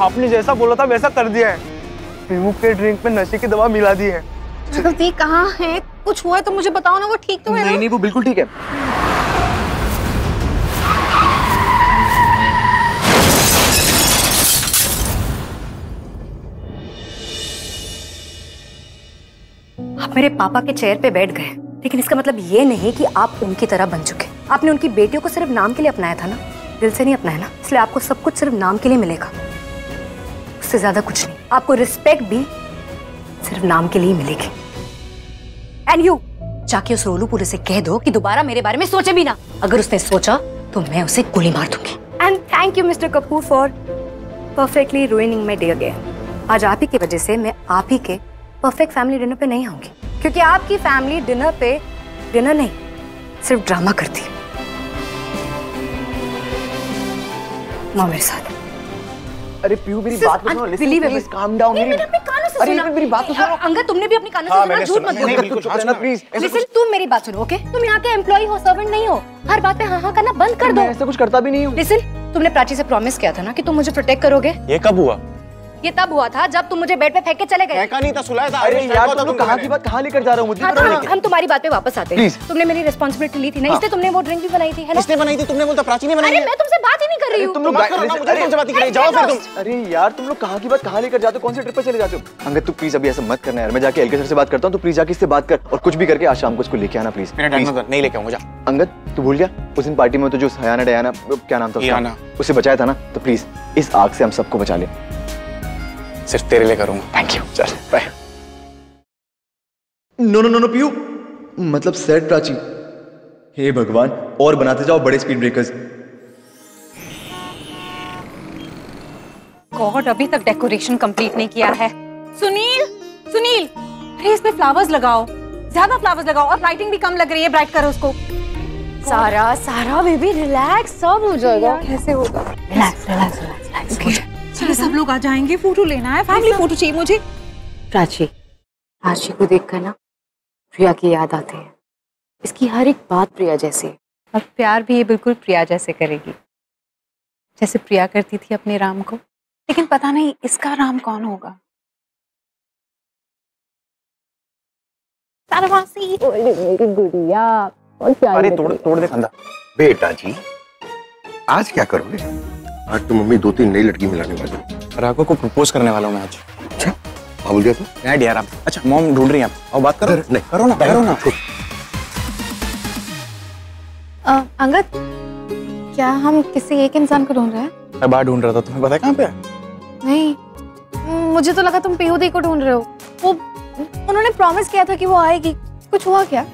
आपने जैसा बोला था वैसा कर दिया है। पीहू के ड्रिंक में नशे की दवा मिला दी है। गलती कहाँ है? कुछ हुआ है तो मुझे बताओ ना वो ठीक तो है नहीं नहीं वो बिल्कुल ठीक है। आप मेरे पापा के चेयर पे बैठ गए। लेकिन इसका मतलब ये नहीं कि आप उनकी तरह बन चुके। आपने उनकी बेटियों को सिर्फ़ नाम के लिए अपनाया था ना? दिल से नहीं अपनाया ना? इसलिए आपको सब कुछ सिर्फ़ नाम के लिए मिलेगा। उससे ज़्यादा कुछ नहीं। आपको रिस्पेक्ट भी सिर्फ़ नाम के लिए मिलेगी। एंड यू जाके उस रोलू पुलिस से कह दो कि दोबारा मेरे बारे में सोचे भी ना। अगर उसने सोचा तो मैं उसे गोली मार दूँगी। And thank you mister Kapoor for perfectly ruining my day again आज आप ही की वजह से मैं आप ही के परफेक्ट फैमिली डिनर पे नहीं आऊँगी। क्योंकि आपकी फैमिली डिनर पे डिनर नहीं, सिर्फ़ ड्रामा करती है। मेरे साथ। अरे पीयू मेरी बात तो सुनो लिसन प्लीज़ काम डाउन नहीं, मैंने अपने कानों से अरे। मेरी बात तो सुनो। अंगद तुमने भी अपने कानों से हाँ, सुना झूठ मत बोलो। बिल्कुल चुप रहना प्लीज़ लिसन तुम मेरी बात सुनो ओके तुम यहाँ के एम्प्लॉय हो सर्वेंट नहीं हो। हर बात पे हाँ हाँ करना बंद कर दो। मैं ऐसा कुछ करता भी नहीं हूँ। लिसन तुमने प्राची से प्रॉमिस किया था ना कि तुम मुझे प्रोटेक्ट करोगे? ये कब हुआ? ये तब हुआ था जब तुम मुझे बेड पे फेंक के चले गए। फेंका नहीं था सुलाया था। अरे यार तुम लोग कहाँ की बात कहाँ लेकर जा रहे हो? मुझे हाँ तो हम, हम तुम्हारी बात पे वापस आते हैं। तुमने मेरी रिस्पांसिबिलिटी ली थी ना इसलिए तुमने वो ड्रिंक भी बनाई थी है ना? किसने बनाई थी? तुमने बोलता प्राची ने बनाई अरे मैं तुमसे बात ही नहीं कर रही हूँ। तुम लोग तुमसे बात ही कर रही जाओ फिर तुम। अरे यार तुम लोग कहाँ की बात कहाँ लेकर जाते हो कौन से ट्रिप पे चले जाते हो? अंगद तू प्लीज़ अभी ऐसा मत करना यार मैं जाके एलके सर से बात करता हूँ तो प्लीज़ जाके इससे बात कर और कुछ भी करके आज शाम को इसको लेके आना प्लीज़। मेरा टाइम मत नहीं लेके आऊँगा जा। अंगद तू भूल गया? उस दिन पार्टी में तो जो हयाना डयाना क्या नाम था उसका? उसे बचाया था ना? तो प्लीज़ इस आग से हम सबको बचा ले। सिर्फ़ तेरे लिए करूँगा। थैंक यू चल bye no no no no Piu मतलब सेट प्राची। हे भगवान और बनाते जाओ बड़े स्पीड ब्रेकर्स गॉड अभी तक डेकोरेशन कंप्लीट नहीं किया है। सुनील सुनील अरे इसमें फ्लावर्स लगाओ। ज़्यादा फ्लावर्स लगाओ और लाइटिंग भी कम लग रही है ब्राइट करो उसको। सारा सारा बेबी रिलैक्स सब हो जाएगा। कैसे होगा? रिलैक्स रिलैक्स रिलैक्स रिलैक्स सब लोग आ जाएँगे फ़ोटो लेना है फैमिली फ़ोटो चाहिए मुझे। प्राची प्राची को देखकर ना प्रिया की याद आती है। इसकी हर एक बात प्रिया जैसी और प्यार भी ये बिल्कुल प्रिया जैसे करेगी। जैसे प्रिया करती थी अपने राम को। लेकिन पता नहीं इसका राम कौन होगा? सरवासी। अरे तोड़ तोड़ दे कंधा बेटा जी आज क्या करोगे? आज तो मम्मी दो तीन नई लड़की मिलाने वाली है। राघव को प्रपोज करने वाला हूँ मैं आज। हाँ बोल दिया था डैड यार आप अच्छा मॉम ढूंढ रही हैं आप। आओ बात करो। नहीं। करो ना करो ना। अंगद क्या हम किसी एक इंसान को ढूंढ रहे हैं? मैं बाहर ढूंढ रहा था तुम्हें पता है कहाँ पे है? नहीं मुझे तो लगा तुम पीहू दी को ढूंढ रहे हो। वो उन्होंने प्रॉमिस किया था कि वो आएगी। कुछ हुआ क्या?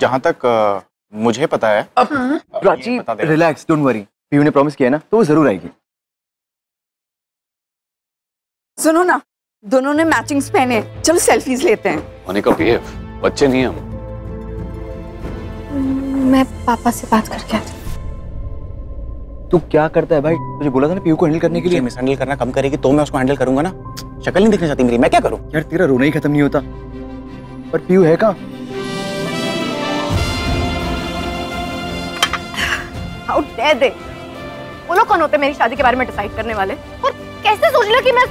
जहाँ तक अ, मुझे पता है। हाँ। Prachi relax don't worry Piu ने प्रॉमिस किया ना तो वो ज़रूर आएगी। सुनो ना दोनों ने मैचिंग्स पहने चलो सेल्फीज लेते हैं। होने का बिहेव बच्चे नहीं हम। मैं पापा से बात करके आती हूँ। तू क्या करता है भाई? तुझे बोला था ना पीयू को हैंडल करने के लिए। मिस हैंडल करना कम करेगी तो मैं उसको हैंडल करूँगा ना। शक्ल नहीं दिखना चाहती मेरी मैं क्या करूँ? यार तेरा रोना ही खत्म नहीं होता। पर पीयू है कहाँ? हाउ डेयर दे वो लोग कौन होते मेरी शादी के बारे में डिसाइड करने वाले? और कैसे सोच लिया कि मैं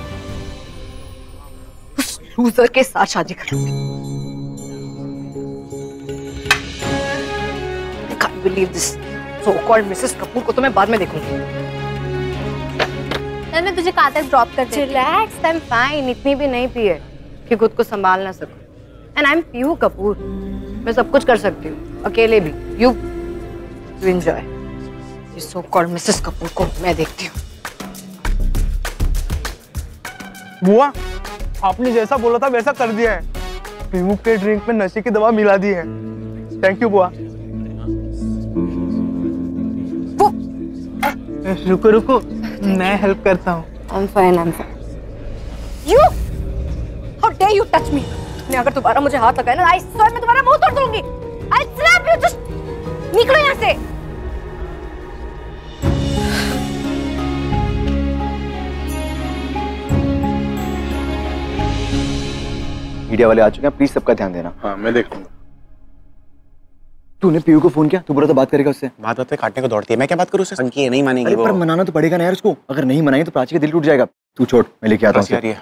उस लूजर के साथ शादी करूँगी I can't believe this. So called Mrs Kapoor को तो मैं बाद में देखूँगी। मैं तुझे कहाँ तक ड्रॉप कर हूँ। रिलैक्स आई एम फाइन इतनी भी नहीं पी है कि खुद को संभाल ना सकूँ। And I am Piu Kapoor मैं सब कुछ कर सकती हूँ अकेले भी। यू यू एंजॉय इस सो कॉल्ड मिसेस कपूर को मैं देखती हूँ। बुआ आपने जैसा बोला था वैसा कर दिया है। पीहू के ड्रिंक में नशे की दवा मिला दी है। थैंक यू बुआ। रुको रुको। मैं हेल्प करता हूँ। I am fine I am fine you how dare you touch तुमने अगर दोबारा मुझे हाथ लगाया ना आई स्वेयर मैं तुम्हारा मुँह तोड़ दूँगी। आई स्लैप यू जस्ट निकलो यहाँ से। मीडिया वाले आ चुके हैं प्लीज़ सबका ध्यान देना। हाँ मैं देख लूँगा। तूने पीयू को फ़ोन किया? तू बोला तो बात करेगा उससे। बात बात पे काटने को दौड़ती है। मैं क्या बात करूँ उससे की नहीं मानेगी वो। पर मनाना तो पड़ेगा ना यार उसको। अगर नहीं मनाएँगे तो प्राची का दिल टूट जाएगा। तू छोड़ मैं लेके आता हूँ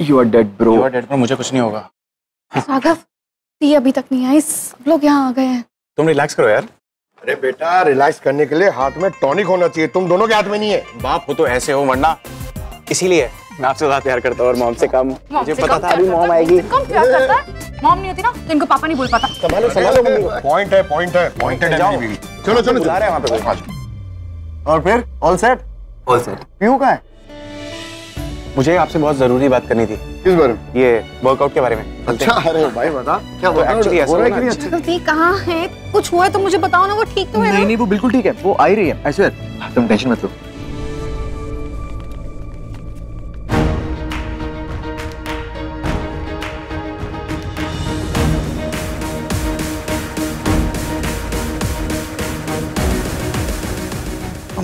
you. Are dead bro You are dead, पर मुझे कुछ नहीं होगा। राघव ती अभी तक नहीं आई। सब लोग यहाँ आ गए हैं। तुम रिलैक्स करो यार। अरे बेटा रिलैक्स करने के लिए हाथ में टॉनिक होना चाहिए। तुम दोनों के हाथ में नहीं है। बाप हो तो ऐसे हो वरना इसीलिए। मैं आपसे ज़्यादा प्यार करता हूँ और मॉम से कम। मुझे पता था अभी मॉम आएगी। कम प्यार करता है? मॉम नहीं होती ना तो इनको पापा नहीं बोल पाता। संभालो संभालो मम्मी पॉइंट है पॉइंट है पॉइंटेड है मेरी बीवी चलो चलो बुला रहे हैं वहाँ पे और फिर all set all set Piu कहाँ है? मुझे आपसे बहुत ज़रूरी बात करनी थी। किस बारे में? ये वर्कआउट के बारे में। अच्छा अरे भाई बता। क्या तो actually ऐसा हो रहा है कि नहीं अच्छा। ती कहाँ है? कुछ हुआ है तो मुझे बताओ ना वो ठीक तो है नहीं नहीं वो बिल्कुल ठीक है वो आ ही रही है ऐसे तुम टेंशन मत लो।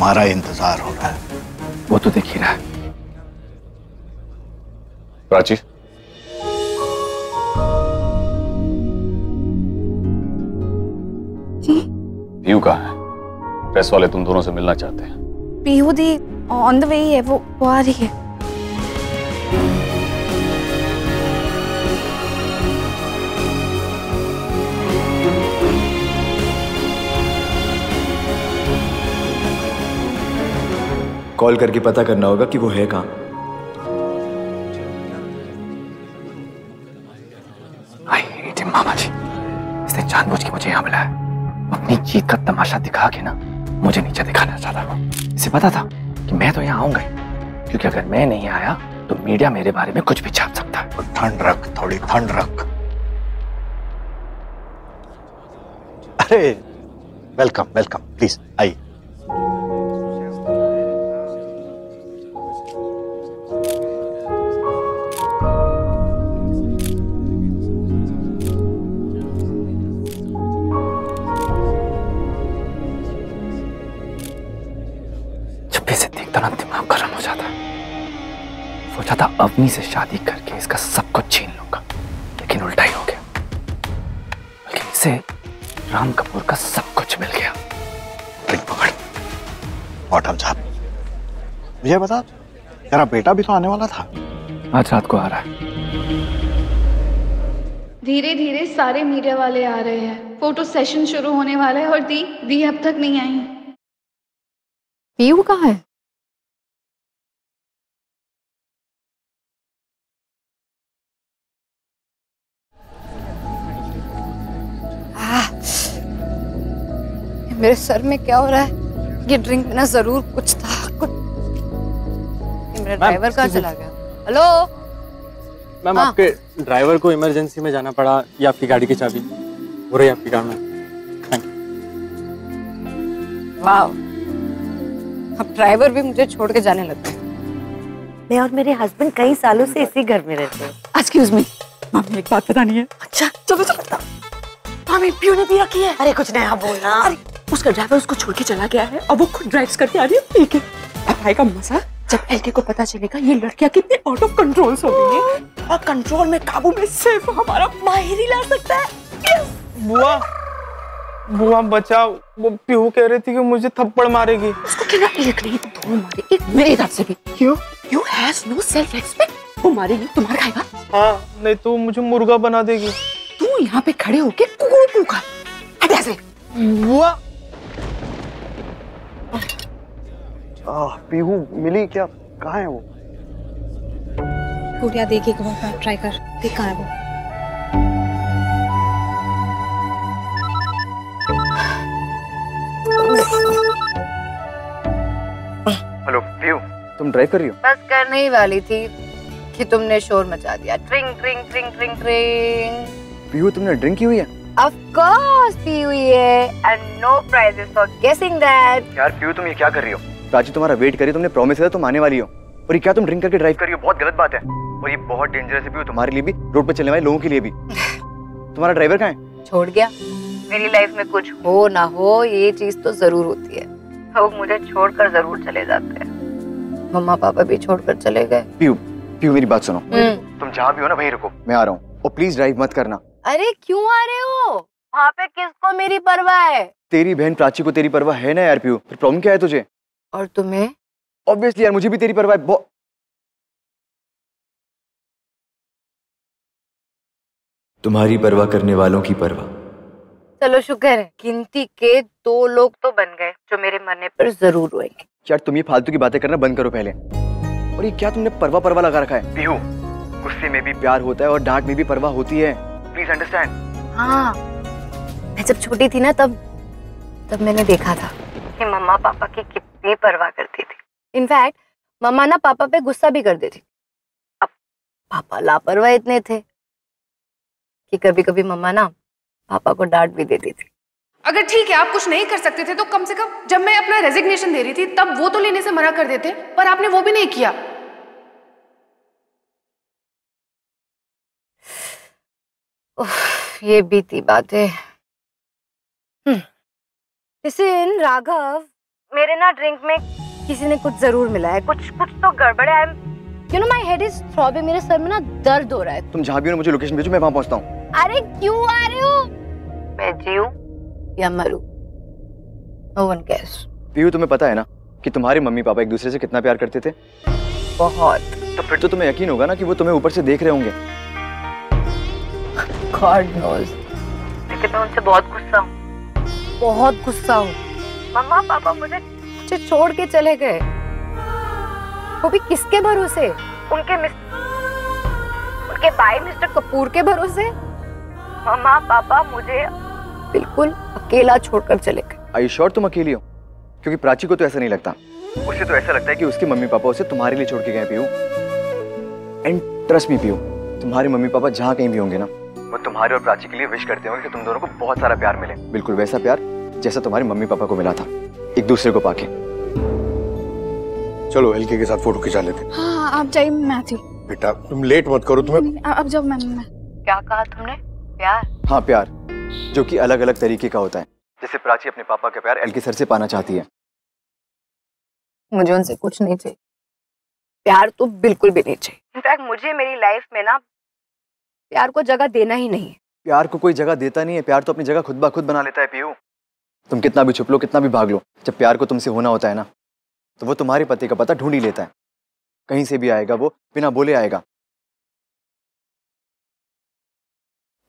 हमारा इंतज़ार हो रहा है। वो तो देख ही रहा है प्राची पीयू कहा है? प्रेस वाले तुम दोनों से मिलना चाहते हैं। पीहू दी ऑन द वे ही है वो वो आ रही है। कॉल करके पता करना होगा कि वो है कहाँ। आई मामा जी इसने जानबूझ के मुझे यहाँ बुलाया अपनी जीत का तमाशा दिखा के ना मुझे नीचे दिखाना चाहता था। इसे पता था कि मैं तो यहाँ आऊँगा क्योंकि अगर मैं नहीं आया तो मीडिया मेरे बारे में कुछ भी छाप सकता है। ठंड रख थोड़ी ठंड रख। अरे वेलकम वेलकम प्लीज़ आइए। भी इसे देखता ना दिमाग गर्म हो जाता। है सोचा था अवनी से शादी करके इसका सब कुछ छीन लूँगा लेकिन उल्टा ही हो गया। लेकिन इसे राम कपूर का सब कुछ मिल गया। बॉटम साहब मुझे बता तेरा बेटा भी तो आने वाला था। आज रात को आ रहा है। धीरे धीरे सारे मीडिया वाले आ रहे हैं। फ़ोटो सेशन शुरू होने वाला है और दी दी अब तक नहीं आई। पीयू कहाँ है? ये मेरे सर में क्या हो रहा है? ये ड्रिंक में ना ज़रूर कुछ था कुछ। ये मेरा ड्राइवर कहाँ चला गया? हेलो? मैम हाँ। आपके ड्राइवर को इमरजेंसी में जाना पड़ा ये आपकी गाड़ी की चाबी? हो रही आपकी कार में। थैंक यू वाह अब ड्राइवर भी मुझे छोड़ के जाने लग गए। मैं और मेरे हस्बैंड कई सालों से इसी घर में रहते हैं। एक्सक्यूज मी मम्मी एक बात बतानी है। अच्छा चलो चलो बताओ। हमें पीयू ने भी रखी है अरे कुछ नया बोलना। अरे उसका ड्राइवर उसको छोड़ के चला गया है और वो खुद ड्राइव करके आ रही है। ठीक है। अब आएगा मज़ा जब एलके को पता चलेगा ये लड़कियाँ कितनी आउट ऑफ़ कंट्रोल हो गई हैं। और कंट्रोल में काबू में सिर्फ़ हमारा माहिर ही ला सकता है। बुआ बुआ बचाओ। वो पीहू कह रही थी कि मुझे थप्पड़ मारेगी। उसको कहना एक नहीं दो मारे। एक मेरे हिसाब से भी। क्यों? You has no self respect वो मारेगी तुम्हारा खाएगा। हाँ नहीं तो मुझे मुर्गा बना देगी। तू यहाँ पे खड़े होके कुकू कुका हट ऐसे। बुआ। पीहू मिली क्या? कहाँ है वो? गुड़िया देख एक बार ट्राई कर। देख कहाँ है वो। तुम ड्राइव कर रही हो बस करने ही वाली थी कि तुमने शोर मचा दिया। ट्रिंग ट्रिंग ट्रिंग ट्रिंग ट्रिंग। पीहू तुमने ड्रिंक की हुई है? ऑफ़ कोर्स पी हुई है। And no prizes for guessing that यार पीहू तुम ये क्या कर रही हो? प्राची तुम्हारा वेट करी तुमने प्रॉमिस किया तुम आने वाली हो। और ये क्या तुम ड्रिंक करके ड्राइव कर रही हो? बहुत गलत बात है। और ये बहुत डेंजरस है पीहू तुम्हारे लिए भी रोड पर चलने वाले लोगों के लिए भी। तुम्हारा ड्राइवर कहाँ है? छोड़ गया। मेरी लाइफ में कुछ हो ना हो ये चीज़ तो ज़रूर होती है। लोग मुझे छोड़कर ज़रूर चले जाते हैं। मम्मा पापा भी छोड़कर चले गए। पीहू पीहू मेरी बात सुनो। हम्म। तुम जहाँ भी हो ना वहीं रुको। मैं आ रहा हूँ। और प्लीज़ ड्राइव मत करना। अरे क्यों आ रहे हो? वहाँ पे किसको मेरी परवाह है? तेरी बहन प्राची को तेरी परवाह है ना यार पीयू? फिर प्रॉब्लम क्या है तुझे? और तुम्हें? ऑब्वियसली यार मुझे भी तेरी परवाह है। तुम्हारी परवाह करने वालों की परवाह। चलो शुक्र है गिनती के दो लोग तो बन गए जो मेरे मरने पर ज़रूर रोएँगे। यार तुम ये फालतू की बातें करना बंद करो पहले। और ये क्या तुमने परवाह परवाह लगा रखा है? पीहू गुस्से में भी प्यार होता है और डांट में भी परवाह होती है। प्लीज़ अंडरस्टैंड हाँ मैं जब छोटी थी ना तब तब मैंने देखा था कि मम्मा पापा की कितनी परवाह करती थी। इनफैक्ट मम्मा ना पापा पे गुस्सा भी कर देती अब पापा लापरवाह इतने थे कि कभी कभी मम्मा ना पापा को डांट भी देती थी। अगर ठीक है आप कुछ नहीं कर सकते थे तो कम से कम जब मैं अपना रेजिग्नेशन दे रही थी तब वो तो लेने से मना कर देते पर आपने वो भी नहीं किया। उफ, ये बीती बात। है लिसन राघव मेरे ना ड्रिंक में किसी ने कुछ ज़रूर मिला है। कुछ कुछ तो गड़बड़ है। You know my head is throbbing मेरे सर में ना दर्द हो रहा है। तुम जहाँ भी हो मुझे लोकेशन भेजो मैं वहाँ पहुँचता हूँ। अरे क्यों आ रहे हो? मैं जीऊं या मरूं। नो वन कैस पीहू तुम्हें पता है ना कि तुम्हारे मम्मी पापा एक दूसरे से कितना प्यार करते थे? बहुत। तो फिर तो तुम्हें यकीन होगा ना कि वो तुम्हें ऊपर से देख रहे होंगे। गॉड नोज़ लेकिन मैं उनसे बहुत गुस्सा हूँ। बहुत गुस्सा हूँ। मम्मा पापा मुझे मुझे छोड़ के चले गए। वो भी किसके भरोसे? उनके मिस उनके भाई मिस्टर कपूर के भरोसे? मम्मा पापा मुझे बिल्कुल अकेला छोड़कर चले गए। आई श्योर तुम अकेली हो? क्योंकि प्राची को तो ऐसा नहीं लगता। उसे तो ऐसा लगता है कि उसके मम्मी पापा उसे तुम्हारे लिए छोड़ के गए Piu and trust me Piu तुम्हारे मम्मी पापा जहाँ कहीं भी होंगे ना वो तुम्हारे और प्राची के लिए विश करते होंगे कि तुम दोनों को बहुत सारा प्यार मिले। बिल्कुल वैसा प्यार जैसा तुम्हारे मम्मी पापा को मिला था एक दूसरे को पाके। चलो एलके के साथ फ़ोटो खिंचा लेते हाँ। आप जाइए मैं आती हूँ। बेटा तुम लेट मत करो तुम्हें अब जब मैं, मैं। क्या कहा तुमने? प्यार? हाँ प्यार। जो कि अलग अलग तरीके का होता है। जैसे प्राची अपने पापा का प्यार एल के सर से पाना चाहती है। मुझे उनसे कुछ नहीं चाहिए। प्यार तो बिल्कुल भी नहीं चाहिए। इनफैक्ट मुझे मेरी लाइफ में ना प्यार को जगह देना ही नहीं है। प्यार को कोई जगह देता नहीं है। प्यार तो अपनी जगह खुद ब खुद बना लेता है पीयू। तुम कितना भी छुप लो कितना भी भाग लो जब प्यार को तुमसे होना होता है ना तो वो तुम्हारे पति का पता ढूंढ ही लेता है। कहीं से भी आएगा वो बिना बोले आएगा।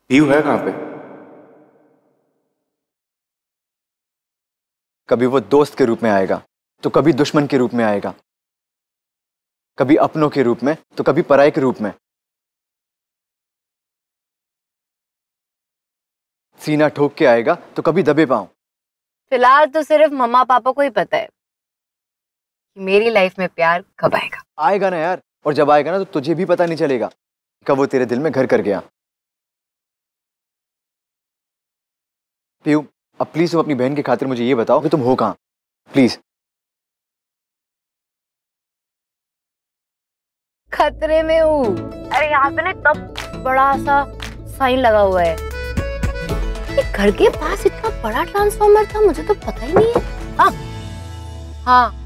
पीयू है कहाँ पे? कभी वो दोस्त के रूप में आएगा तो कभी दुश्मन के रूप में आएगा। कभी अपनों के रूप में तो कभी पराये के रूप में। सीना ठोक के आएगा तो कभी दबे पाऊँ फ़िलहाल तो सिर्फ़ मम्मा पापा को ही पता है कि मेरी लाइफ में प्यार कब आएगा। आएगा ना यार और जब आएगा ना तो तुझे भी पता नहीं चलेगा कब वो तेरे दिल में घर कर गया। पीयू अब प्लीज़ तुम अपनी बहन की खातिर मुझे ये बताओ कि तुम हो कहाँ? प्लीज़ खतरे में हूँ। अरे यहाँ पे ना इतना बड़ा सा साइन लगा हुआ है। घर के पास इतना बड़ा ट्रांसफॉर्मर था मुझे तो पता ही नहीं है। हाँ। हाँ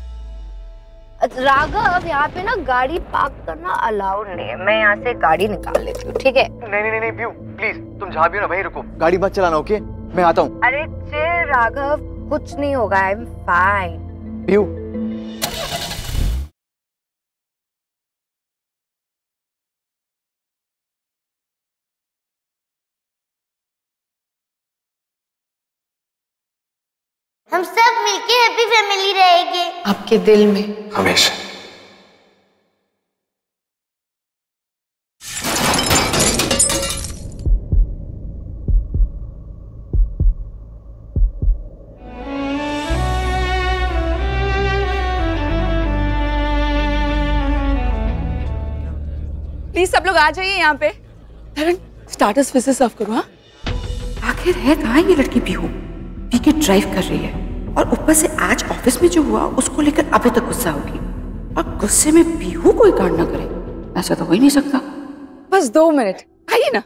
राघव यहाँ पे ना गाड़ी पार्क करना अलाउड नहीं है। मैं यहाँ से गाड़ी निकाल लेती हूँ ठीक है? नहीं नहीं नहीं पीयू प्लीज़ तुम जहाँ भी हो ना वहीं रुको। गाड़ी मत चलाना ओके मैं आता हूँ। अरे चिल राघव कुछ नहीं होगा आई एम फाइन पीयू हम सब मिलके हैप्पी फैमिली रहेंगे। आपके दिल में। हमेशा। लोग आ जाइए यहाँ पे। धरन स्टार्टर्स फिर से सर्व करो हाँ? आखिर है कहाँ ये लड़की पीहू पी के ड्राइव कर रही है। और ऊपर से आज ऑफ़िस में जो हुआ उसको लेकर अभी तक गुस्सा होगी। और गुस्से में पीहू कोई कांड ना करे। ऐसा तो हो ही नहीं सकता। बस दो मिनट आइए ना।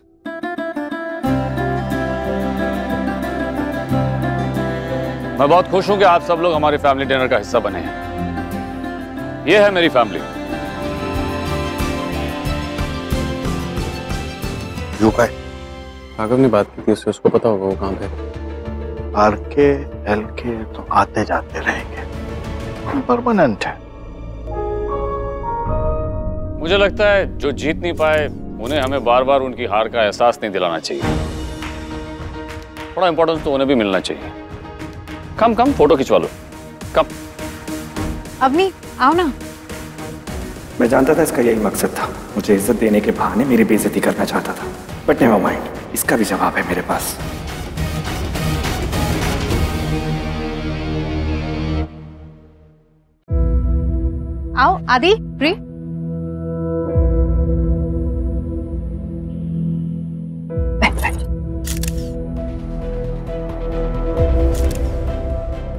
मैं बहुत खुश हूँ कि आप सब लोग हमारे फैमिली डिनर का हिस्सा बने हैं। ये है मेरी फैमिली यू का है राघव ने बात की थी उससे उसको पता होगा वो कहाँ पे आर के एल के तो आते जाते रहेंगे। परमानेंट है। मुझे लगता है जो जीत नहीं पाए उन्हें हमें बार बार उनकी हार का एहसास नहीं दिलाना चाहिए। थोड़ा इंपॉर्टेंस तो उन्हें भी मिलना चाहिए। कम कम फ़ोटो खिंचवा लो। कम। अवनी आओ ना। मैं जानता था इसका यही मकसद था। मुझे इज़्ज़त देने के बहाने मेरी बेइज्जती करना चाहता था। बट नेवर माइंड इसका भी जवाब है मेरे पास। आओ आदि प्री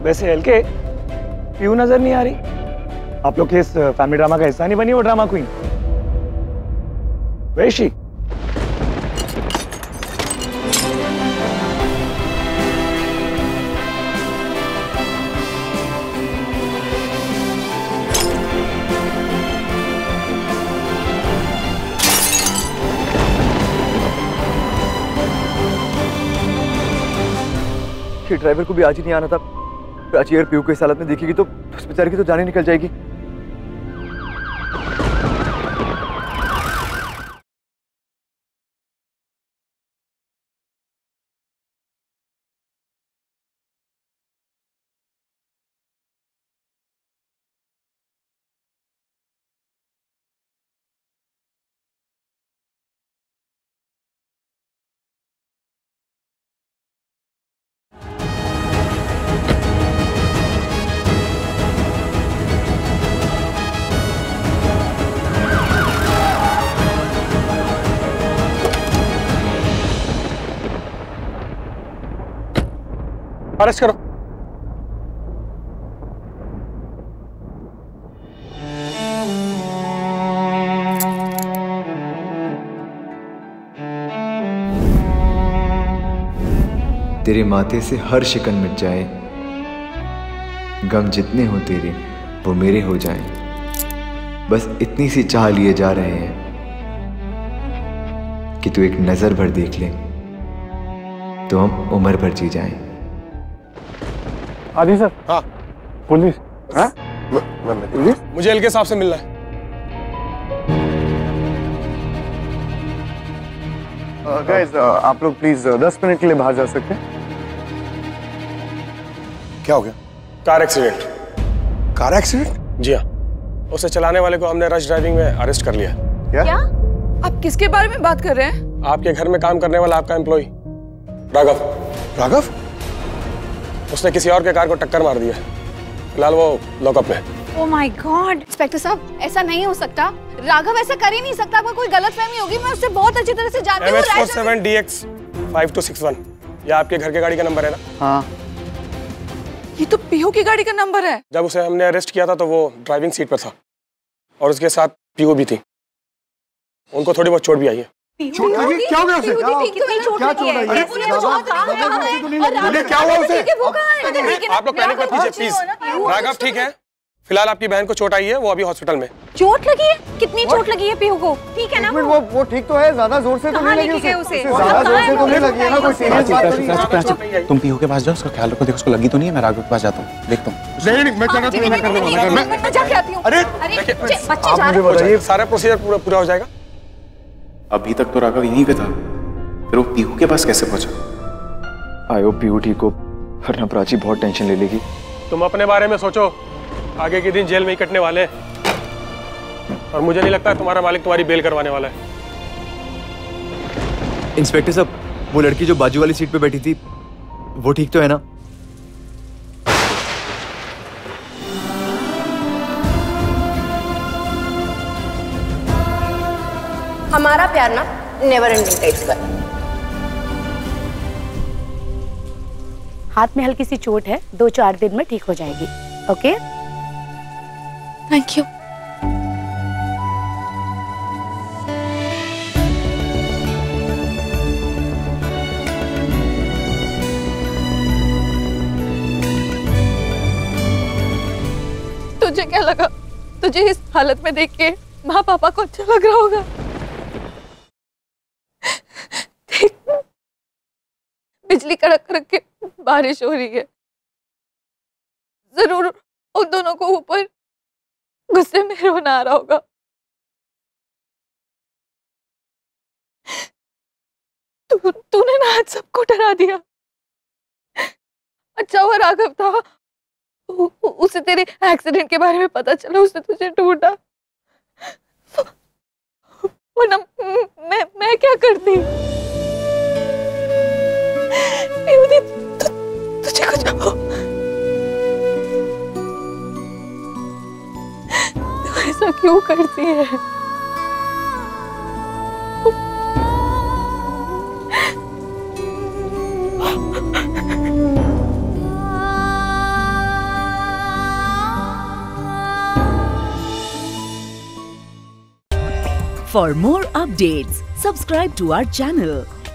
वैसे एल के पीयू नज़र नहीं आ रही? आप लोग के इस फैमिली ड्रामा का हिस्सा नहीं बनी वो ड्रामा क्वीन वैशी ड्राइवर को भी आज ही नहीं आना था। प्राची अगर पीयू को इस हालत में देखेगी तो उस बेचारे की तो जान निकल जाएगी। अरेस्ट करो। तेरे माथे से हर शिकन मिट जाए। गम जितने हो तेरे, वो मेरे हो जाएँ। बस इतनी सी चाह लिए जा रहे हैं कि तू एक नज़र भर देख ले तो हम उम्र भर जी जाएँ। आदि सर। हाँ। पुलिस। हाँ? पुलिस? मुझे एल के साहब से मिलना है। गाइस आप लोग प्लीज़ दस मिनट के लिए बाहर जा सकते हैं। क्या हो गया? Car accident. Car accident? जी हाँ। उसे चलाने वाले को हमने रश ड्राइविंग में अरेस्ट कर लिया। क्या? क्या? आप किसके बारे में बात कर रहे हैं? आपके घर में काम करने वाला आपका एम्प्लॉय राघव। राघव? उसने किसी और के कार को टक्कर मार दिया फ़िलहाल वो लॉकअप में ओ माय गॉड इंस्पेक्टर साहब ऐसा नहीं हो सकता। राघव ऐसा कर ही नहीं सकता। आपको कोई गलत फहमी होगी मैं उससे बहुत अच्छी तरह से जानती हूँ four seven D X five two six one ये आपके घर के गाड़ी का नंबर है ना? हाँ। ये तो पीहू की गाड़ी का नंबर है। जब उसे हमने अरेस्ट किया था तो वो ड्राइविंग सीट पर था। और उसके साथ पीओ भी थी। उनको थोड़ी बहुत चोट भी आई है। चोट लगी क्या हो गया उसे? क्या चोट आई क्या हुआ उसे? आप लोग पैनिक मत प्लीज़। राघव ठीक है? फ़िलहाल आपकी बहन को चोट आई है वो अभी हॉस्पिटल में। चोट लगी है? कितनी चोट लगी है पीहू को? ठीक है ना वो? वो ठीक तो है ज़्यादा ज़ोर से तो नहीं लगी उसे? ज़्यादा ज़ोर से तो नहीं लगी है ना कोई सीरियस बात तो नहीं है। तुम पीहू के पास जाओ उसका ख्याल रखो देखो उसको लगी तो नहीं है मैं राघव के पास जाता हूँ देखता हूँ। नहीं नहीं मैं चल रहा मैं कर लूँगा मैं मैं जाके आती हूँ। अरे अरे बच्चे आप जा मुझे बताइए। सारा प्रोसीजर पूरा पूरा हो जाएगा। अभी तक तो राघव यहीं पे था। फिर वो पीहू के पास कैसे पहुँचा? आयो पीहू ठीक हो वरना प्राची बहुत टेंशन ले लेगी। तुम अपने बारे में सोचो। आगे के दिन जेल में ही कटने वाले हैं। और मुझे नहीं लगता तुम्हारा मालिक तुम्हारी बेल करवाने वाला है। इंस्पेक्टर साहब वो लड़की जो बाजू वाली सीट पे बैठी थी वो ठीक तो है ना? हमारा प्यार ना नेवर एंडिंग टाइप्स का हाथ में हल्की सी चोट है दो चार दिन में ठीक हो जाएगी। ओके थैंक यू तुझे क्या लगा? तुझे इस हालत में देख के माँ पापा को अच्छा लग रहा होगा। बिजली कड़क कड़क के बारिश हो रही है। ज़रूर उन दोनों को ऊपर गुस्से में रोना आ रहा होगा। तू, तूने ना आज सबको डरा दिया। अच्छा हुआ राघव था। उसे तेरे एक्सीडेंट के बारे में पता चला, उसने तुझे ढूंढा। वरना मैं मैं क्या करती? क्यों करती है? For more updates subscribe to our channel